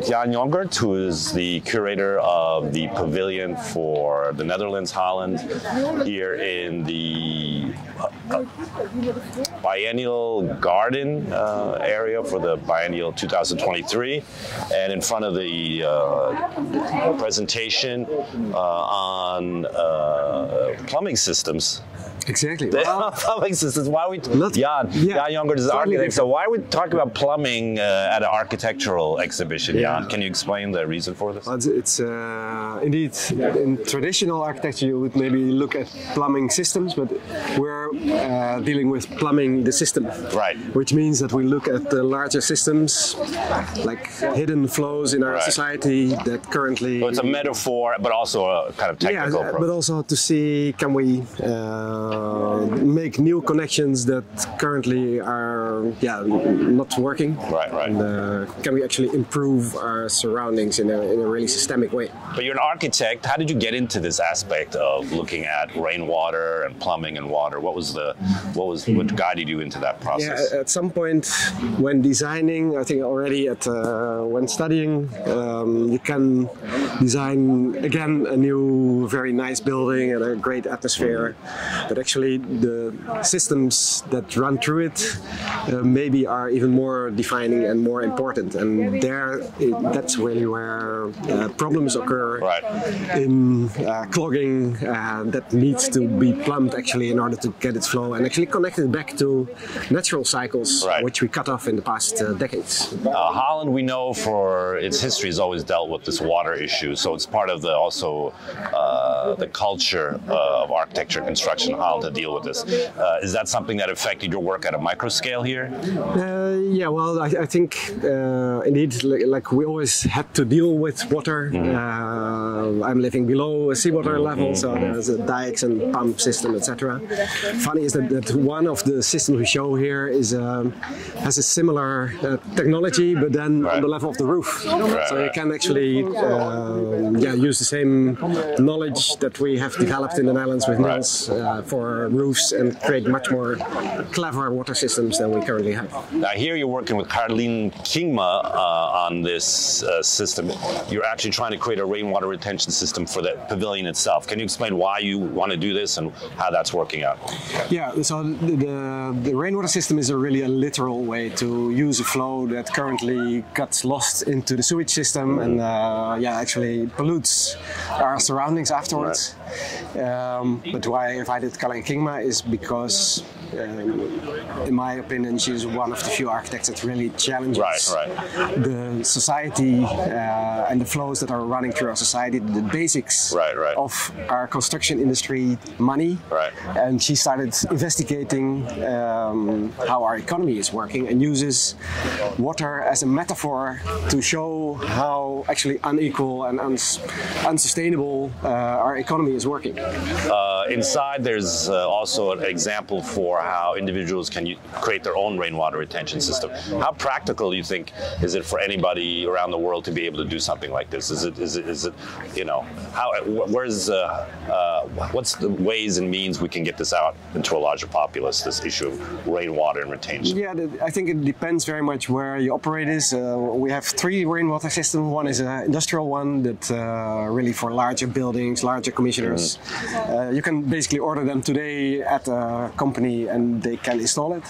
Jan Jongert, who is the curator of the pavilion for the Netherlands, Holland, here in the uh, biennial garden uh, area for the biennial 2023. And in front of the uh, presentation uh, on uh, plumbing systems Exactly. Well, plumbing systems. Why we? Jan, yeah, Jan Jongert is an architect. So why we talk about plumbing uh, at an architectural exhibition? Yeah. Jan, can you explain the reason for this? Well, it's, it's uh, indeed in traditional architecture you would maybe look at plumbing systems, but we're uh, dealing with plumbing the system. Right. Which means that we look at the larger systems, like hidden flows in our Right. society that currently. So it's a metaphor, but also a kind of technical yeah, approach. but also to see can we uh, make new connections that currently are yeah not working. Right, right. And uh, can we actually improve our surroundings in a, in a really systemic way? But you're an architect. How did you get into this aspect of looking at rainwater and plumbing and water? What was the what was what guided you into that process? Yeah, at some point when designing, I think already at uh, when studying, um, you can design again a new, very nice building and a great atmosphere. But actually, the systems that run through it uh, maybe are even more defining and more important. And there, it, that's really where uh, problems occur Right. in uh, clogging uh, that needs to be plumbed actually in order to get its flow and actually connect it back to natural cycles Right. which we cut off in the past uh, decades. Uh, Holland, we know for its history, has always dealt with this water issue. So it's part of the also uh, the culture uh, of architecture and construction how to deal with this. Uh, is that something that affected your work at a micro scale here? Uh, yeah, well, I, I think uh, indeed, like, like we always had to deal with water. Uh, I'm living below a seawater level, so there's a dikes and pump system, etc. Funny is that, that one of the systems we show here is um, has a similar uh, technology, but then on the level of the roof. Right, so you can actually um yeah use the same knowledge that we have developed in the Netherlands with Right. Uh, for roofs and create much more clever water systems than we currently have. Now, here you're working with Carlijn Kingma uh, on this uh, system. You're actually trying to create a rainwater retention system for the pavilion itself. Can you explain why you want to do this and how that's working out? Yeah, so the, the, the rainwater system is a really a literal way to use a flow that currently gets lost into the sewage system and uh, yeah, actually pollutes our surroundings afterwards. Um, but why I invited Carlijn Kingma is because, um, in my opinion, she's one of the few architects that really challenges Right, right. the society uh, and the flows that are running through our society, the basics Right, of our construction industry money. Right. And she started investigating um, how our economy is working and uses water as a metaphor to show how actually unequal and uns- unsustainable uh, our economy is working. Uh, inside, there's uh, also an example for how individuals can create their own rainwater retention system. How practical do you think is it for anybody around the world to be able to do something like this? Is it, is it, is it you know, how, where's, uh, uh, what's the ways and means we can get this out into a larger populace, this issue of rainwater and retention? Yeah, I think it depends very much where you operate is. Uh, we have three rainwater systems. One is an industrial one that uh, really for larger buildings, larger commissioners. Uh, you can basically order them today at a company and they can install it.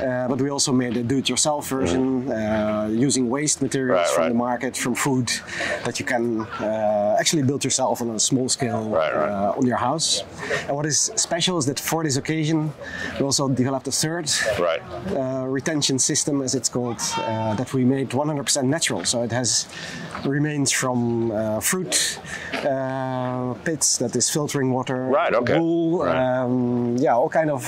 Uh, but we also made a do-it-yourself version uh, using waste materials Right, from right. the market, from food, that you can uh, actually build yourself on a small scale Right. Uh, on your house. And what is special is that for this occasion, we also developed a third Right. uh, retention system, as it's called, uh, that we made 100% natural. So it has remains from uh, fruit uh, pits that is filtering water, Right, okay. wool, um, yeah, all kind of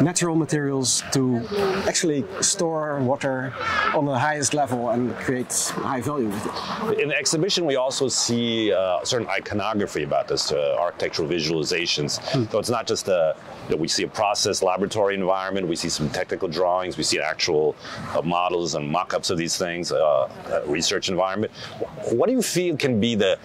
natural materials to actually store water on the highest level and create high value with it. In the exhibition, we also see uh, certain iconography about this, uh, architectural visualizations. So it's not just a, that we see a process laboratory environment, we see some technical drawings, we see actual uh, models and mock-ups of these things, uh, uh, research environment. What do you feel can be the,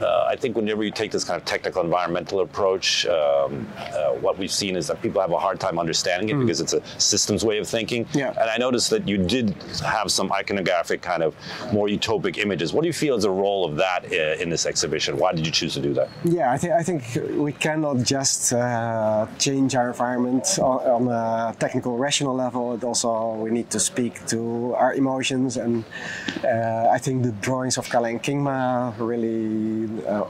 uh, I think whenever you take this kind of technical environmental approach, um, uh, what we've seen is that people have a hard time understanding it because it's a systems way of of thinking. Yeah. And I noticed that you did have some iconographic kind of more utopic images. What do you feel is the role of that uh, in this exhibition? Why did you choose to do that? Yeah, I think I think we cannot just uh, change our environment on, on, a technical, rational level. It also we need to speak to our emotions, and uh, I think the drawings of Carlijn Kingma really uh,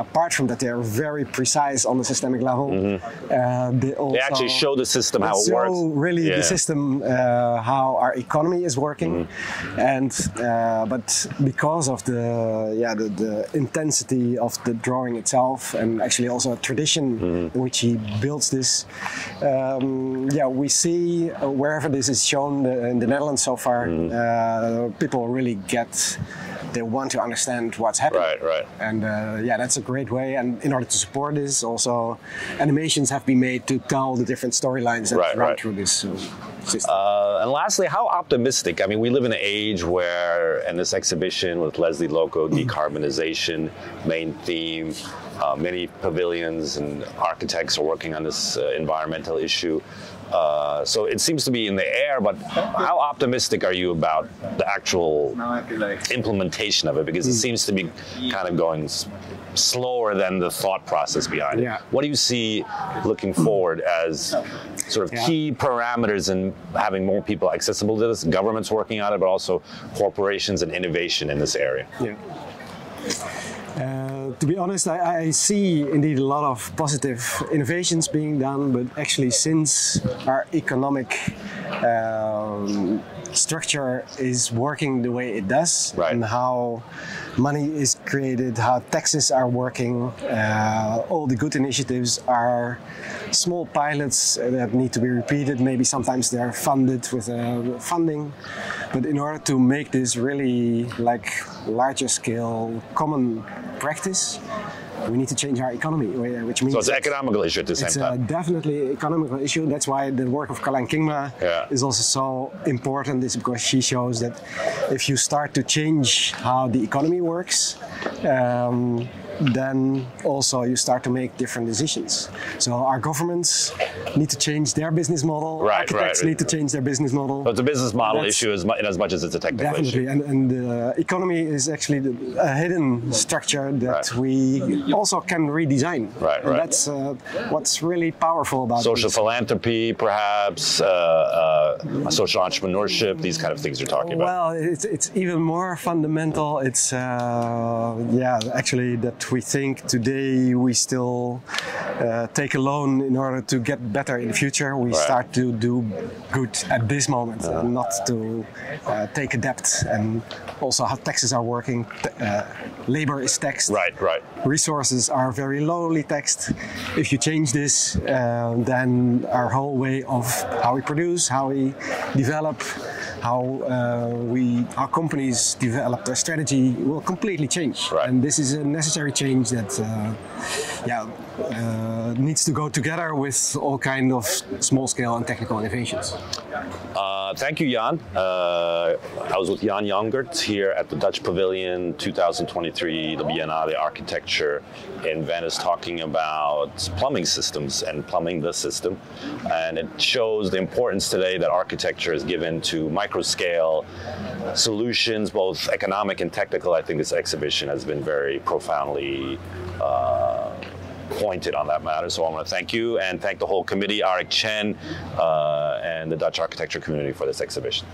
apart from that, they are very precise on the systemic level. Mm-hmm. Uh, they, also, they, actually show the system how it show works. really yeah. the system, uh, how our economy is working, mm-hmm. and uh, but because of the yeah the, the, intensity of the drawing itself, and actually also a tradition mm-hmm. in which he builds this, um, yeah, we see uh, wherever this is shown in the Netherlands so far, mm-hmm. uh, people really get they want to understand what's happening. Right, right. And uh, yeah, that's a great way. And in order to support this, also animations have been made to tell the different storylines that right, run right. through this. Uh, system. Uh, and lastly, how optimistic? I mean, we live in an age where, and this exhibition with Lesley Lokko, mm. decarbonization, main theme, uh, many pavilions and architects are working on this uh, environmental issue. Uh, so it seems to be in the air, but how optimistic are you about the actual implementation of it? Because it hmm. seems to be kind of going slower than the thought process behind it. Yeah. What do you see looking forward as sort of yeah. key parameters in having more people accessible to this? Governments working on it, but also corporations and innovation in this area. Yeah. Uh, to be honest, I, I, see indeed a lot of positive innovations being done, but actually, since our economic um, structure is working the way it does, right. and how money is created, how taxes are working, uh, all the good initiatives are small pilots that need to be repeated. Maybe sometimes they're funded with uh, funding, but in order to make this really like larger scale common practice, we need to change our economy, which means so it's an economical issue at the same it's time. It's definitely an economical issue. That's why the work of Carlijn Kingma yeah. is also so important. Is because she shows that if you start to change how the economy works. Um, then also you start to make different decisions. So our governments need to change their business model. Right, Architects right. need to change their business model. So it's a business model That's issue as, mu- as much as it's a technical definitely. issue. and, and the economy is actually a hidden structure that right. we also can redesign. Right, and right. That's uh, what's really powerful about social this. philanthropy, perhaps, uh, uh, social entrepreneurship. These kind of things you're talking about. Well, it's, it's even more fundamental. It's uh, yeah, actually that we think today we still uh, take a loan in order to get better in the future. We right. start to do good at this moment, uh, not to uh, take a debt. And also how taxes are working. Uh, labor is taxed. Right, right. Resources are very lowly taxed. If you change this, uh, then our whole way of how we produce, how we develop, how uh, we our companies develop their strategy will completely change. Right. And this is a necessary change that uh, yeah uh, needs to go together with all kind of small scale and technical innovations. Uh, thank you, Jan. Uh, I was with Jan Jongert here at the Dutch Pavilion 2023, the Biennale Architecture in Venice, talking about plumbing systems and plumbing the system. And it shows the importance today that architecture is given to micro scale solutions, both economic and technical. I think this exhibition has been very profoundly. Uh, pointed on that matter. So I want to thank you and thank the whole committee, Aric Chen, uh, and the Dutch architecture community for this exhibition.